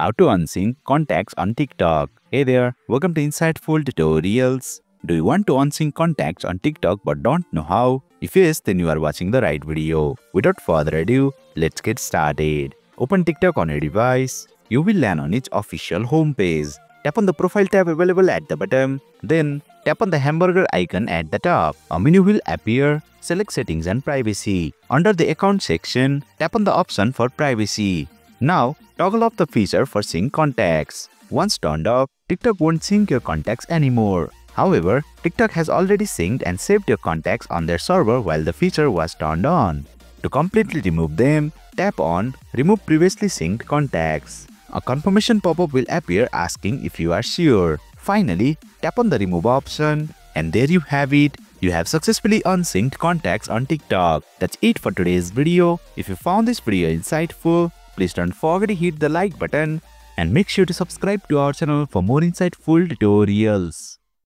How to unsync contacts on TikTok. Hey there, welcome to Insightful Tutorials. Do you want to unsync contacts on TikTok but don't know how? If yes, then you are watching the right video. Without further ado, let's get started. Open TikTok on your device. You will land on its official homepage. Tap on the profile tab available at the bottom. Then tap on the hamburger icon at the top. A menu will appear. Select settings and privacy. Under the account section, tap on the option for privacy. Now, toggle off the feature for sync contacts. Once turned off, TikTok won't sync your contacts anymore. However, TikTok has already synced and saved your contacts on their server while the feature was turned on. To completely remove them, tap on Remove Previously Synced Contacts. A confirmation pop-up will appear asking if you are sure. Finally, tap on the Remove option and there you have it. You have successfully unsynced contacts on TikTok. That's it for today's video. If you found this video insightful, please don't forget to hit the like button and make sure to subscribe to our channel for more insightful tutorials.